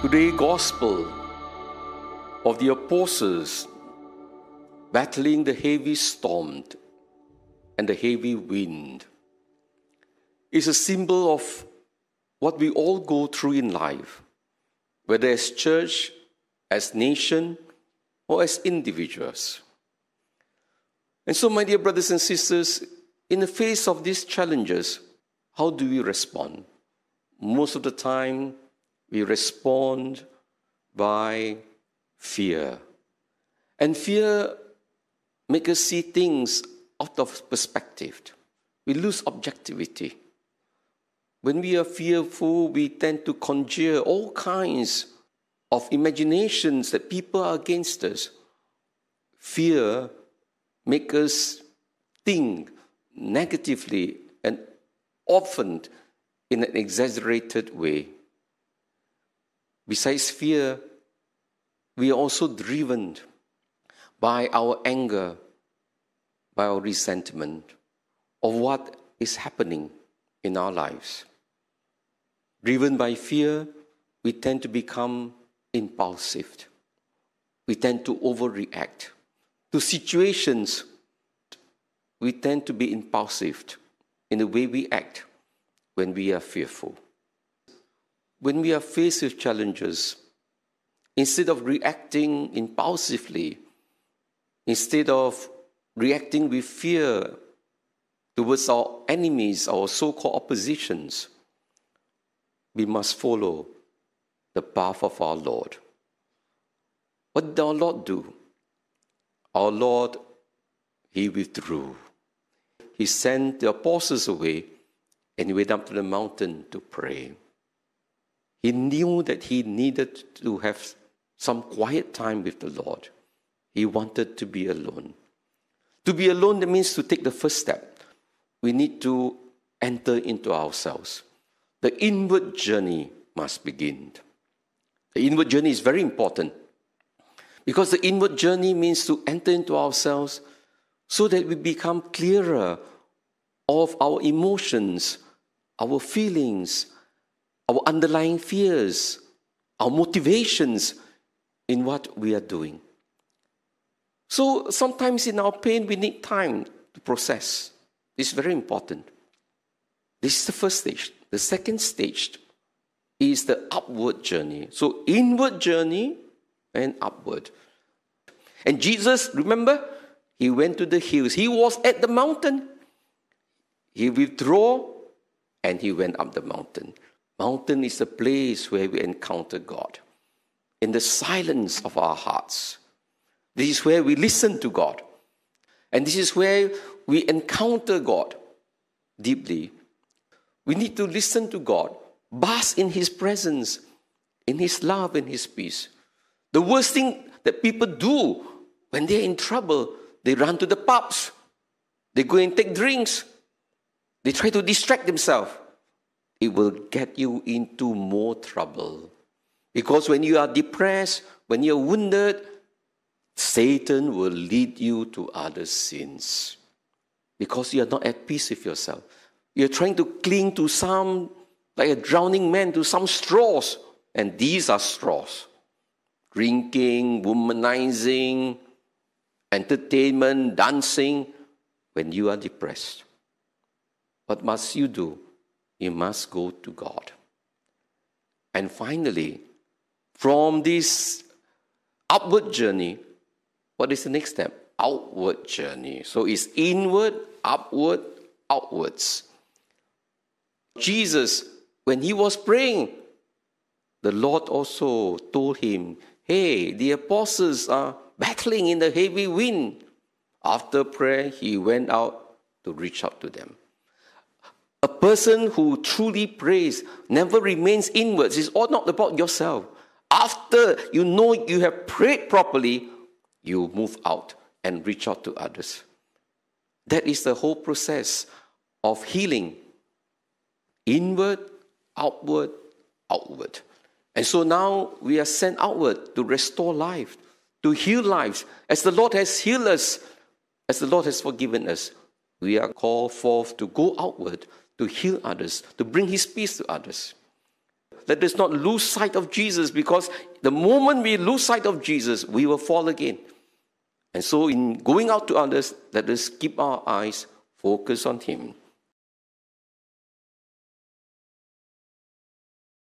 Today, gospel of the apostles battling the heavy storm and the heavy wind is a symbol of what we all go through in life, whether as church, as nation, or as individuals. And so, my dear brothers and sisters, in the face of these challenges, how do we respond? Most of the time, we respond by fear. And fear makes us see things out of perspective. We lose objectivity. When we are fearful, we tend to conjure all kinds of imaginations that people are against us. Fear makes us think negatively and often in an exaggerated way. Besides fear, we are also driven by our anger, by our resentment of what is happening in our lives. Driven by fear, we tend to become impulsive. We tend to overreact to situations. We tend to be impulsive in the way we act when we are fearful. When we are faced with challenges, instead of reacting impulsively, instead of reacting with fear towards our enemies, our so called oppositions, we must follow the path of our Lord. What did our Lord do? Our Lord, He withdrew. He sent the apostles away and he went up to the mountain to pray. He knew that he needed to have some quiet time with the Lord. He wanted to be alone. To be alone, that means to take the first step. We need to enter into ourselves. The inward journey must begin. The inward journey is very important because the inward journey means to enter into ourselves so that we become clearer of our emotions, our feelings, our underlying fears, our motivations in what we are doing. So sometimes in our pain, we need time to process. It's very important. This is the first stage. The second stage is the upward journey. So inward journey and upward. And Jesus, remember, he went to the hills. He was at the mountain. He withdrew and he went up the mountain. Mountain is the place where we encounter God. In the silence of our hearts. This is where we listen to God. And this is where we encounter God deeply. We need to listen to God, bask in His presence, in His love and His peace. The worst thing that people do when they're in trouble, they run to the pubs, they go and take drinks, they try to distract themselves. It will get you into more trouble. Because when you are depressed, when you're wounded, Satan will lead you to other sins. Because you are not at peace with yourself. You're trying to cling to some, like a drowning man, to some straws. And these are straws drinking, womanizing, entertainment, dancing, when you are depressed. What must you do? You must go to God. And finally, from this upward journey, what is the next step? Outward journey. So it's inward, upward, outwards. Jesus, when he was praying, the Lord also told him, Hey, the apostles are battling in the heavy wind. After prayer, he went out to reach out to them. A person who truly prays never remains inwards. It's all not about yourself. After you know you have prayed properly, you move out and reach out to others. That is the whole process of healing inward, outward, outward. And so now we are sent outward to restore life, to heal lives. As the Lord has healed us, as the Lord has forgiven us, we are called forth to go outward to heal others, to bring His peace to others. let us not lose sight of Jesus because the moment we lose sight of Jesus, we will fall again. And so, in going out to others, let us keep our eyes focused on Him.